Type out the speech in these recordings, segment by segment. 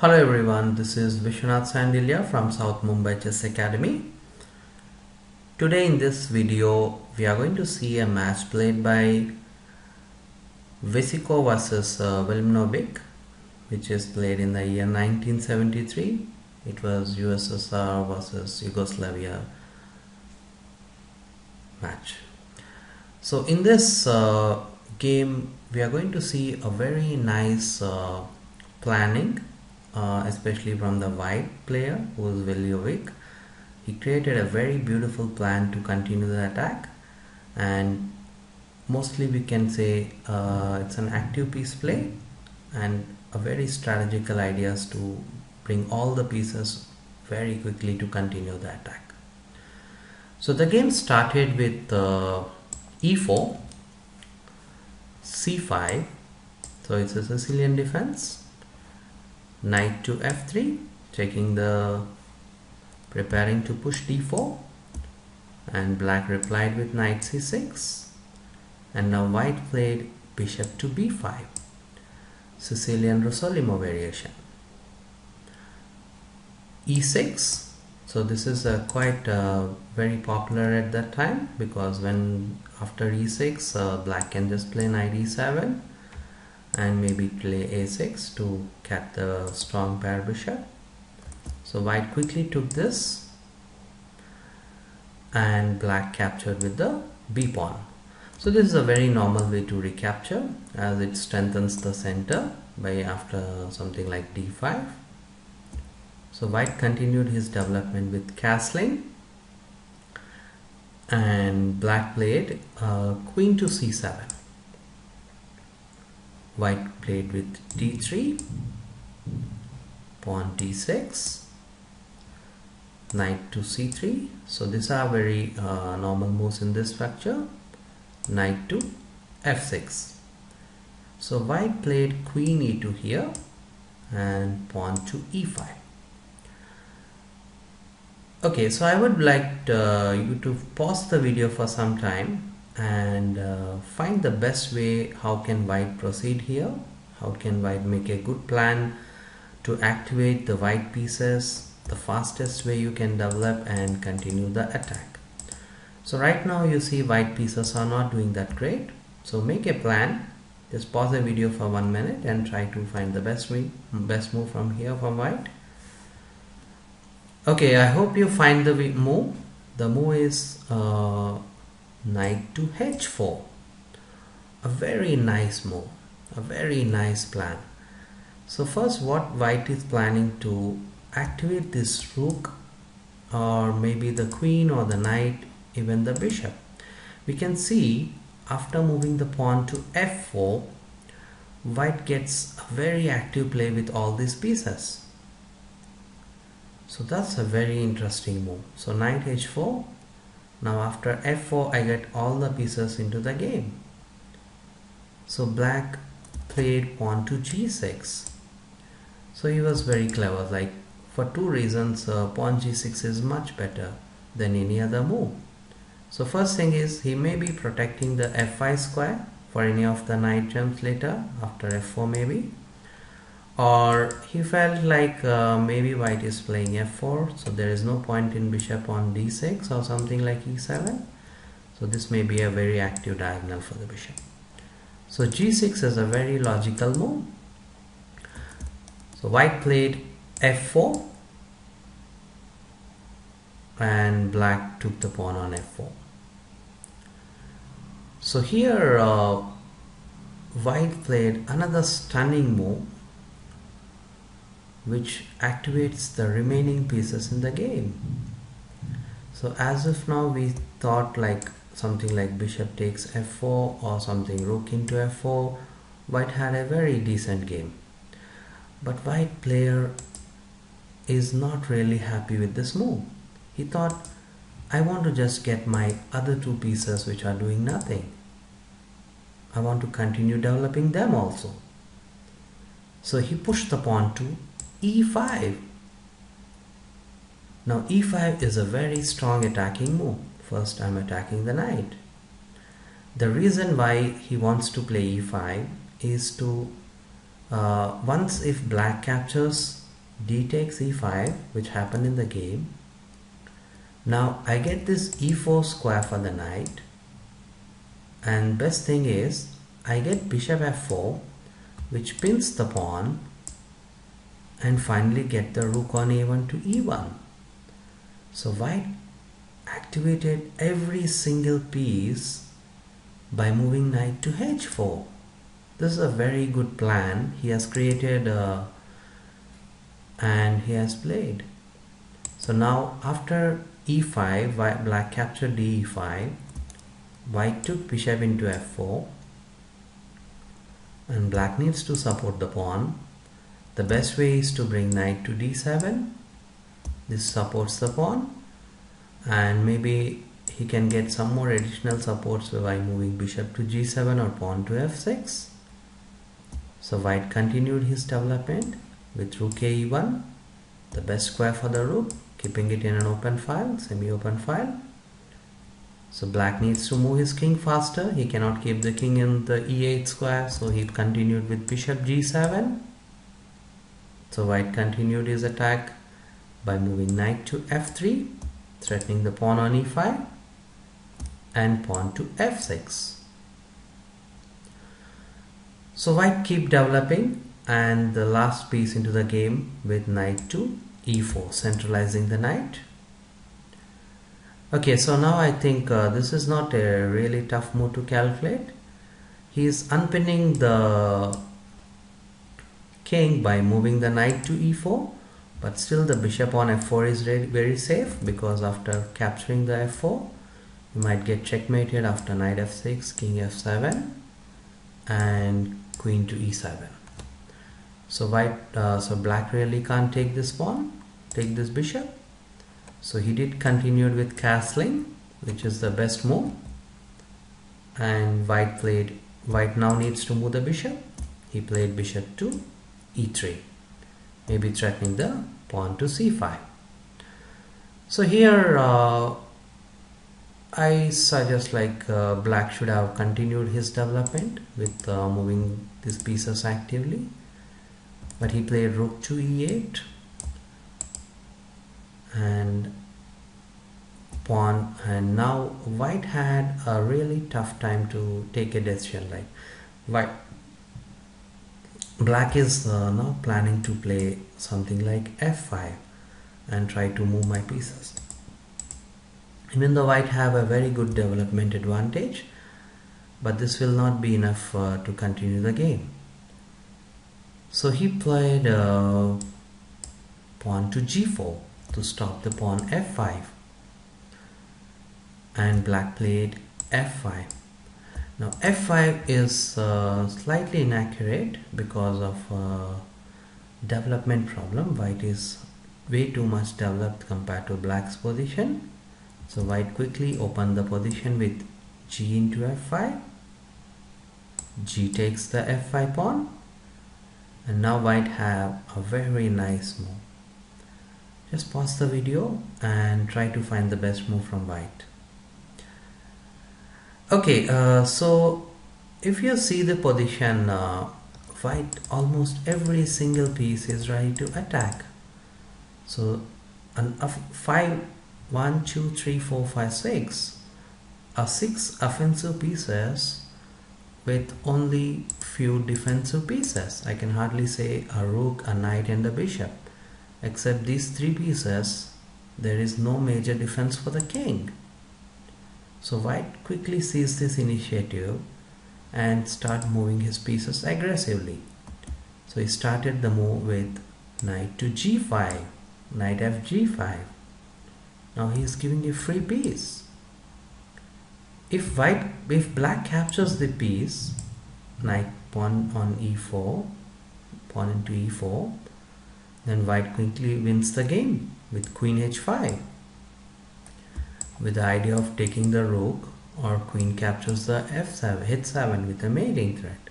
Hello everyone, this is Viswanath Sandilya from South Mumbai Chess Academy. Today in this video, we are going to see a match played by Vasiukov versus uh, which is played in the year 1973. It was USSR versus Yugoslavia match. So in this uh, game, we are going to see a very nice uh, planning uh, especially from the white player who is Velimirovic. He created a very beautiful plan to continue the attack and mostly we can say uh, it's an active piece play and a very strategical ideas to bring all the pieces very quickly to continue the attack. So the game started with uh, e4, c5, so it's a Sicilian defense knight to f3 taking the preparing to push d4 and black replied with knight c6 and now white played bishop to b5 Sicilian Rossolimo variation. e6 so this is uh, quite uh, very popular at that time because when after e6 uh, black can just play knight e7 and maybe play a6 to get the strong pair bishop. So white quickly took this and black captured with the b pawn. So this is a very normal way to recapture as it strengthens the center by after something like d5 so white continued his development with castling and black played uh, queen to c7 white played with d3 pawn d6 knight to c3 so these are very uh, normal moves in this structure. Knight to f6 so white played queen e2 here and pawn to e5 okay so I would like uh, you to pause the video for some time and uh, find the best way how can white proceed here. How can white make a good plan to activate the white pieces the fastest way you can develop and continue the attack. So right now you see white pieces are not doing that great. So make a plan. Just pause the video for one minute and try to find the best way best move from here from white. Okay I hope you find the move. The move is uh, knight to h4 a very nice move a very nice plan. So first what white is planning to activate this rook or maybe the queen or the knight even the bishop? We can see after moving the pawn to f4 white gets a very active play with all these pieces. So that's a very interesting move. So knight h4 now after f4 I get all the pieces into the game. So black played pawn to g6 so he was very clever. Like for two reasons uh, pawn g6 is much better than any other move. So first thing is he may be protecting the f5 square for any of the knight jumps later after f4 maybe or he felt like uh, maybe white is playing f4 so there is no point in bishop on d6 or something like e7 so this may be a very active diagonal for the bishop. So g6 is a very logical move. So white played f4 and black took the pawn on f4 so here uh, white played another stunning move which activates the remaining pieces in the game. So as of now we thought like something like bishop takes f4 or something rook into f4 white had a very decent game. But white player is not really happy with this move. He thought I want to just get my other two pieces which are doing nothing. I want to continue developing them also. So he pushed the pawn to e5 now e5 is a very strong attacking move. First I'm attacking the knight. The reason why he wants to play e5 is to uh, once if black captures d takes e5 which happened in the game. Now I get this e4 square for the knight. And best thing is I get bishop f4 which pins the pawn and finally get the rook on a1 to e1 so white activated every single piece by moving knight to h4 this is a very good plan. He has created uh, and he has played. So now after e5 white, black captured d5 white took bishop into f4 and black needs to support the pawn the best way is to bring knight to d7 this supports the pawn. And maybe he can get some more additional supports by moving bishop to g7 or pawn to f6 so white continued his development with rook a1 the best square for the rook keeping it in an open file semi-open file. So black needs to move his king faster. He cannot keep the king in the e8 square so he continued with bishop g7 so white continued his attack by moving knight to f3 threatening the pawn on e5 and pawn to f6 so white keep developing and the last piece into the game with knight to e4 centralizing the knight. Okay so now I think uh, this is not a really tough move to calculate. He is unpinning the king by moving the knight to e4 but still the bishop on f4 is very safe because after capturing the f4 you might get checkmated after knight f6 king f7 and queen to e7 so white uh, so black really can't take this pawn take this bishop. So he did continued with castling which is the best move. And white played white now needs to move the bishop. He played bishop to e3 maybe threatening the pawn to c5 so here uh, I suggest like uh, black should have continued his development with uh, moving these pieces actively. But he played rook to e8 and pawn and now white had a really tough time to take a decision like white black is uh, now planning to play something like f5 and try to move my pieces. Even though white have a very good development advantage but this will not be enough uh, to continue the game. So he played uh, pawn to g4 to stop the pawn f5 and black played f5 now f5 is uh, slightly inaccurate because of uh, development problem. White is way too much developed compared to black's position. So white quickly opened the position with g into f5 g takes the f5 pawn. And now white have a very nice move. Just pause the video and try to find the best move from white okay uh, so if you see the position uh, almost every single piece is ready to attack. So an, a five one two three four five six are six offensive pieces with only few defensive pieces. I can hardly say a rook a knight and a bishop. Except these three pieces there is no major defense for the king so white quickly sees this initiative and start moving his pieces aggressively. So he started the move with knight to g5 knight fg5 now he is giving a free piece if white if black captures the piece knight pawn on e4 pawn into e4 then white quickly wins the game with queen h5 with the idea of taking the rook or queen captures the f7 h7 with a mating threat.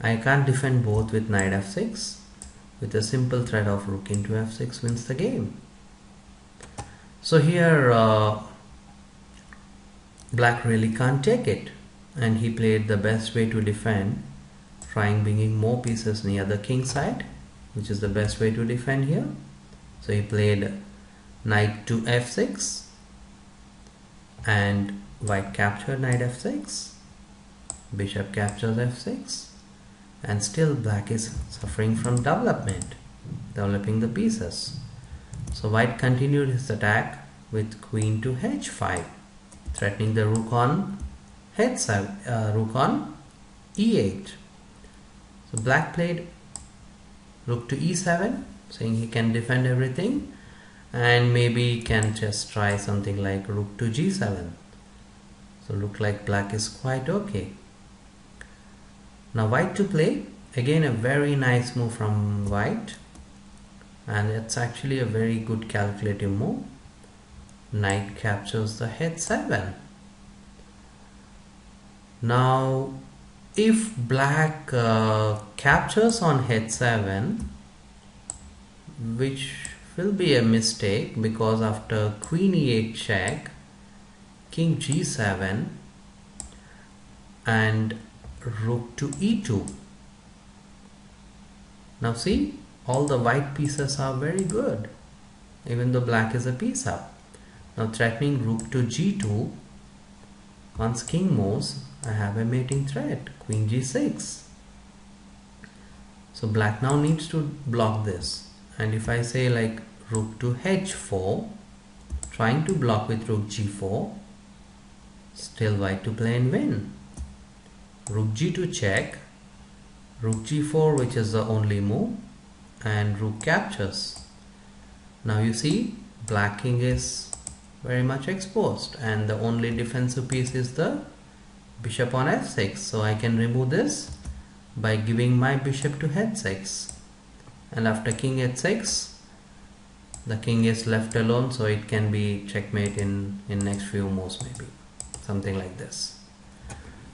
I can't defend both with knight f6 with a simple threat of rook into f6 wins the game. So here uh, black really can't take it. And he played the best way to defend trying bringing more pieces near the king side which is the best way to defend here. So he played knight to f6 and white captured knight f6 bishop captures f6 and still black is suffering from development developing the pieces. So white continued his attack with queen to h5 threatening the rook on h7 uh, rook on e8 so black played rook to e7 saying he can defend everything and maybe can just try something like rook to g7 so look like black is quite okay. Now white to play. Again a very nice move from white. And it's actually a very good calculative move. Knight captures the h7 now if black uh, captures on h7 which will be a mistake because after queen e8 check king g7 and rook to e2 now see all the white pieces are very good even though black is a piece up. Now threatening rook to g2 once king moves I have a mating threat queen g6 so black now needs to block this and if I say like rook to h4 trying to block with rook g4 still white to play and win. Rook g2 check rook g4 which is the only move and rook captures. Now you see black king is very much exposed and the only defensive piece is the bishop on f6 so I can remove this by giving my bishop to h6 and after king h6 the king is left alone so it can be checkmate in in next few moves maybe. Something like this.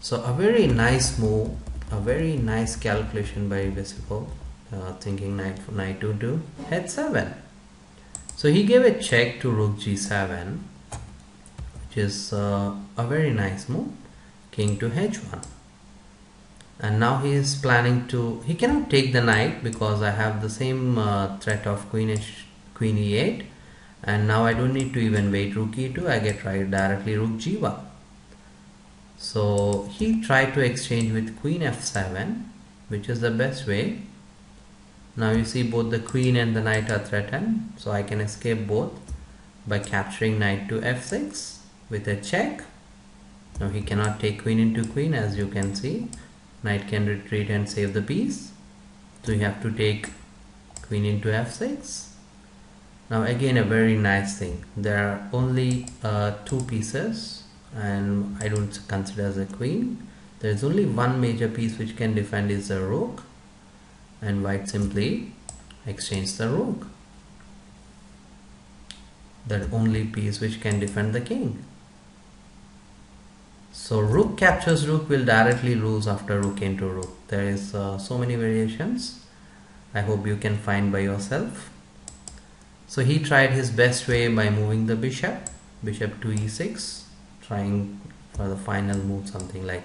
So a very nice move a very nice calculation by Bicep uh, thinking knight knight to do h7 so he gave a check to rook g7 which is uh, a very nice move king to h1 and now he is planning to he cannot take the knight because I have the same uh, threat of queen h queen e8 and now I don't need to even wait rook e2 I get right directly rook g1 so he tried to exchange with queen f7 which is the best way. Now you see both the queen and the knight are threatened so I can escape both by capturing knight to f6 with a check. Now he cannot take queen into queen as you can see knight can retreat and save the piece so you have to take queen into f6 now again a very nice thing. There are only uh, two pieces and I don't consider as a queen. There is only one major piece which can defend is the rook and white simply exchange the rook. That only piece which can defend the king so rook captures rook will directly lose after rook into rook. There is uh, so many variations. I hope you can find by yourself. So he tried his best way by moving the bishop bishop to e6 trying for the final move something like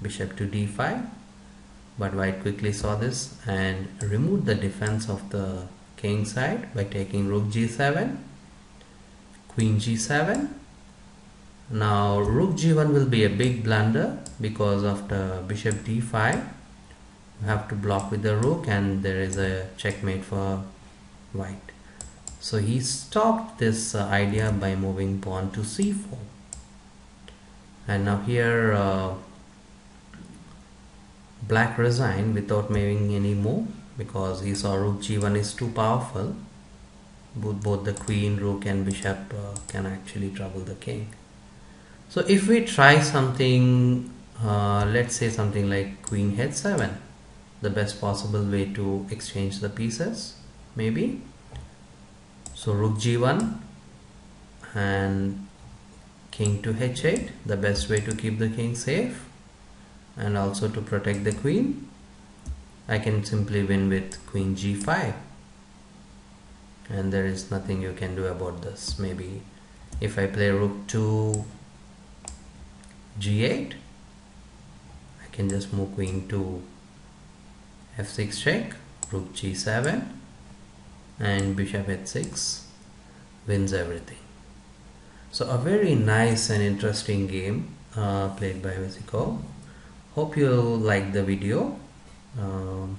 bishop to d5 but white quickly saw this and removed the defense of the king side by taking rook g7 queen g7 now rook g1 will be a big blunder because after bishop d5 you have to block with the rook and there is a checkmate for white. So he stopped this uh, idea by moving pawn to c4 and now here uh, black resigned without making any move because he saw rook g1 is too powerful. Both, both the queen rook and bishop uh, can actually trouble the king so if we try something uh, let's say something like queen h7 the best possible way to exchange the pieces maybe. So rook g1 and king to h8 the best way to keep the king safe and also to protect the queen I can simply win with queen g5 and there is nothing you can do about this. Maybe if I play rook to g8 I can just move queen to f6 check rook g7 and bishop h6 wins everything. So a very nice and interesting game uh, played by Vasiukov hope you like the video. Um,